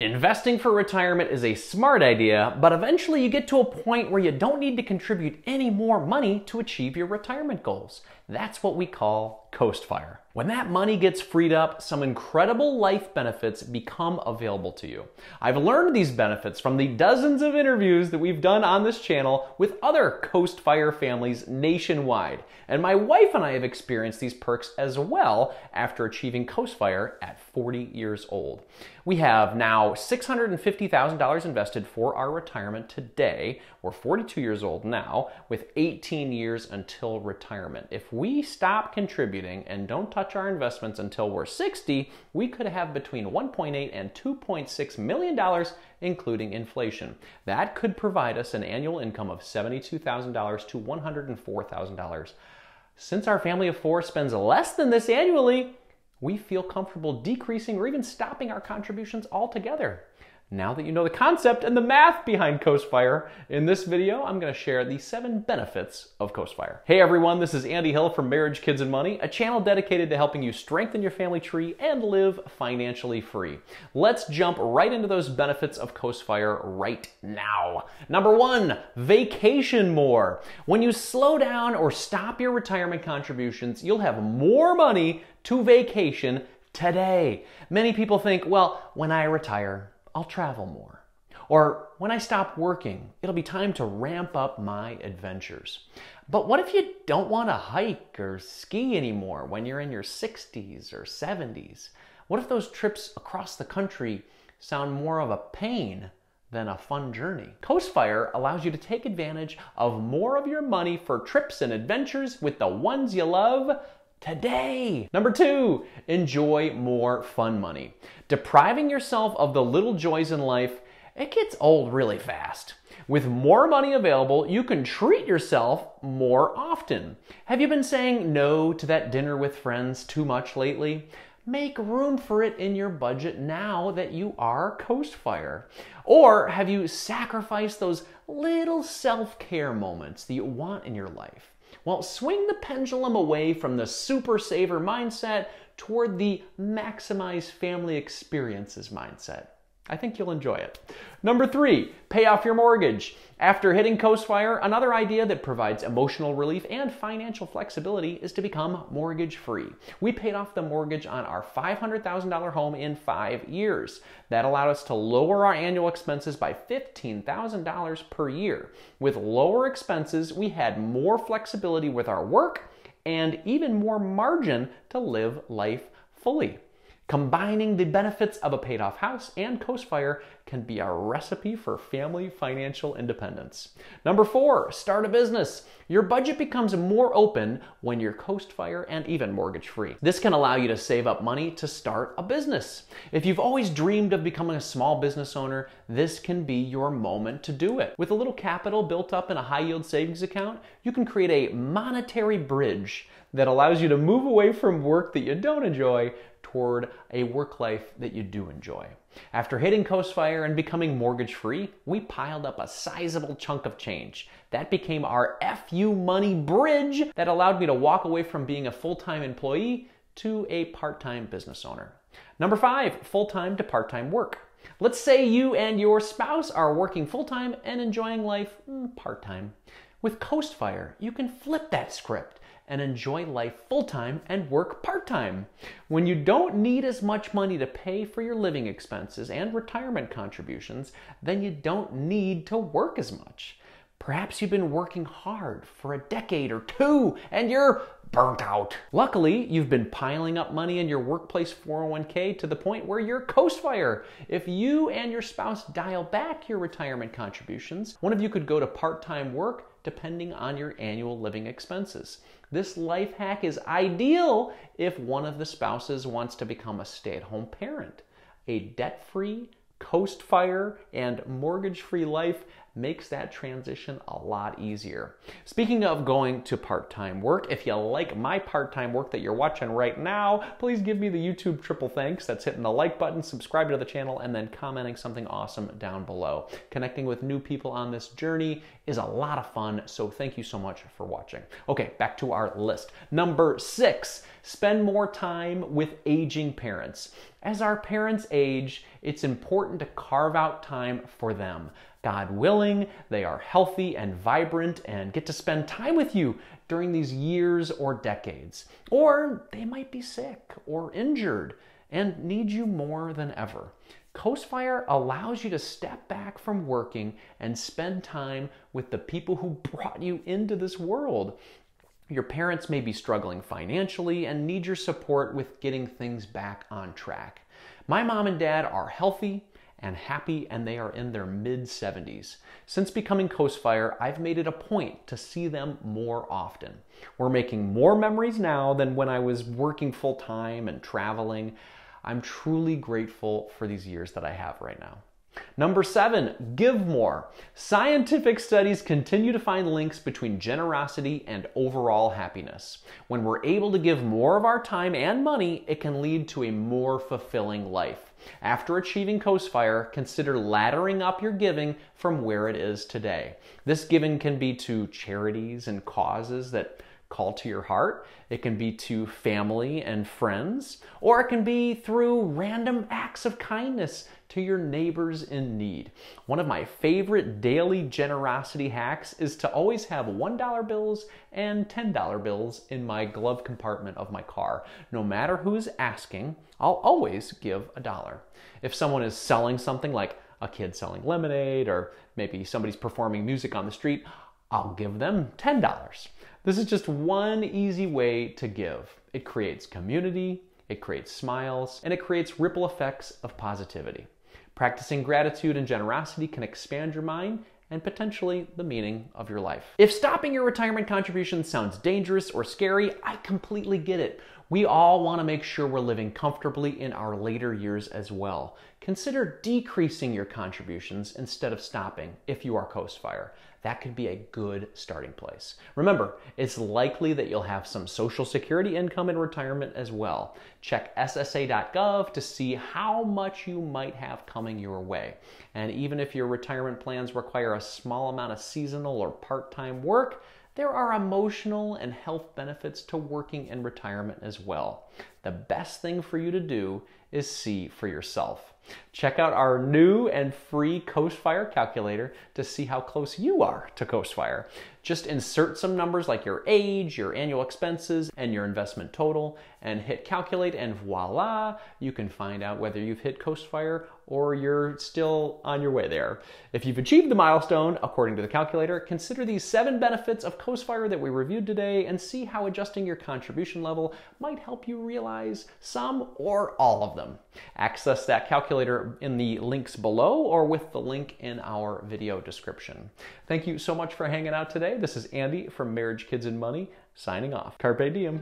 Investing for retirement is a smart idea, but eventually you get to a point where you don't need to contribute any more money to achieve your retirement goals. That's what we call Coast Fire. When that money gets freed up, some incredible life benefits become available to you. I've learned these benefits from the dozens of interviews that we've done on this channel with other Coast Fire families nationwide. And my wife and I have experienced these perks as well after achieving Coast Fire at 40 years old. We have now $650,000 invested for our retirement today. We're 42 years old now with 18 years until retirement. If we stop contributing and don't touch our investments until we're 60, we could have between 1.8 and 2.6 million dollars including inflation. That could provide us an annual income of $72,000 to $104,000. Since our family of 4 spends less than this annually, we feel comfortable decreasing or even stopping our contributions altogether. Now that you know the concept and the math behind Coastfire, in this video, I'm going to share the seven benefits of Coastfire. Hey everyone, this is Andy Hill from Marriage, Kids, and Money, a channel dedicated to helping you strengthen your family tree and live financially free. Let's jump right into those benefits of Coastfire right now. Number one, vacation more. When you slow down or stop your retirement contributions, you'll have more money to vacation today. Many people think, well, when I retire, I'll travel more. Or when I stop working, it'll be time to ramp up my adventures. But what if you don't want to hike or ski anymore when you're in your 60s or 70s? What if those trips across the country sound more of a pain than a fun journey? Coastfire allows you to take advantage of more of your money for trips and adventures with the ones you love today. Number two, enjoy more fun money. Depriving yourself of the little joys in life, it gets old really fast. With more money available, you can treat yourself more often. Have you been saying no to that dinner with friends too much lately? Make room for it in your budget now that you are Coastfire. Or have you sacrificed those little self care moments that you want in your life? Well, swing the pendulum away from the super saver mindset toward the maximize family experiences mindset. I think you'll enjoy it. Number three, pay off your mortgage. After hitting Coastfire, another idea that provides emotional relief and financial flexibility is to become mortgage free. We paid off the mortgage on our $500,000 home in five years. That allowed us to lower our annual expenses by $15,000 per year. With lower expenses, we had more flexibility with our work and even more margin to live life fully. Combining the benefits of a paid off house and Coastfire can be a recipe for family financial independence. Number four, start a business. Your budget becomes more open when you're Coastfire and even mortgage free. This can allow you to save up money to start a business. If you've always dreamed of becoming a small business owner, this can be your moment to do it. With a little capital built up in a high yield savings account, you can create a monetary bridge that allows you to move away from work that you don't enjoy toward a work life that you do enjoy. After hitting Coastfire and becoming mortgage free, we piled up a sizable chunk of change. That became our FU money bridge that allowed me to walk away from being a full time employee to a part time business owner. Number five, full time to part time work. Let's say you and your spouse are working full time and enjoying life mm, part time. With Coastfire, you can flip that script and enjoy life full time and work part time. When you don't need as much money to pay for your living expenses and retirement contributions, then you don't need to work as much. Perhaps you've been working hard for a decade or two and you're burnt out. Luckily, you've been piling up money in your workplace 401k to the point where you're Coastfire. If you and your spouse dial back your retirement contributions, one of you could go to part time work depending on your annual living expenses. This life hack is ideal if one of the spouses wants to become a stay at home parent. A debt free, coast fire, and mortgage free life makes that transition a lot easier. Speaking of going to part time work, if you like my part time work that you're watching right now, please give me the YouTube triple thanks. That's hitting the like button, subscribing to the channel, and then commenting something awesome down below. Connecting with new people on this journey is a lot of fun, so thank you so much for watching. Okay, back to our list. Number six, spend more time with aging parents. As our parents age, it's important to carve out time for them. God willing, they are healthy and vibrant and get to spend time with you during these years or decades. Or they might be sick or injured and need you more than ever. Coastfire allows you to step back from working and spend time with the people who brought you into this world. Your parents may be struggling financially and need your support with getting things back on track. My mom and dad are healthy and happy, and they are in their mid 70s. Since becoming Coast Fire, I've made it a point to see them more often. We're making more memories now than when I was working full time and traveling. I'm truly grateful for these years that I have right now. Number seven, give more. Scientific studies continue to find links between generosity and overall happiness. When we're able to give more of our time and money, it can lead to a more fulfilling life. After achieving Coast Fire, consider laddering up your giving from where it is today. This giving can be to charities and causes that call to your heart. It can be to family and friends, or it can be through random acts of kindness to your neighbors in need. One of my favorite daily generosity hacks is to always have $1 bills and $10 bills in my glove compartment of my car. No matter who is asking, I'll always give a dollar. If someone is selling something like a kid selling lemonade or maybe somebody's performing music on the street, I'll give them $10. This is just one easy way to give. It creates community, it creates smiles, and it creates ripple effects of positivity. Practicing gratitude and generosity can expand your mind and potentially the meaning of your life. If stopping your retirement contributions sounds dangerous or scary, I completely get it. We all want to make sure we're living comfortably in our later years as well. Consider decreasing your contributions instead of stopping if you are Coast Fire. that could be a good starting place. Remember, it's likely that you'll have some Social Security income in retirement as well. Check SSA.gov to see how much you might have coming your way. And even if your retirement plans require a small amount of seasonal or part time work, there are emotional and health benefits to working in retirement as well. The best thing for you to do is see for yourself. Check out our new and free Coastfire calculator to see how close you are to Coastfire. Just insert some numbers like your age, your annual expenses, and your investment total, and hit calculate, and voila, you can find out whether you've hit Coastfire or you're still on your way there. If you've achieved the milestone, according to the calculator, consider these seven benefits of Coastfire that we reviewed today and see how adjusting your contribution level might help you realize some or all of them. Access that calculator in the links below or with the link in our video description. Thank you so much for hanging out today. This is Andy from Marriage, Kids, and Money signing off. Carpe diem.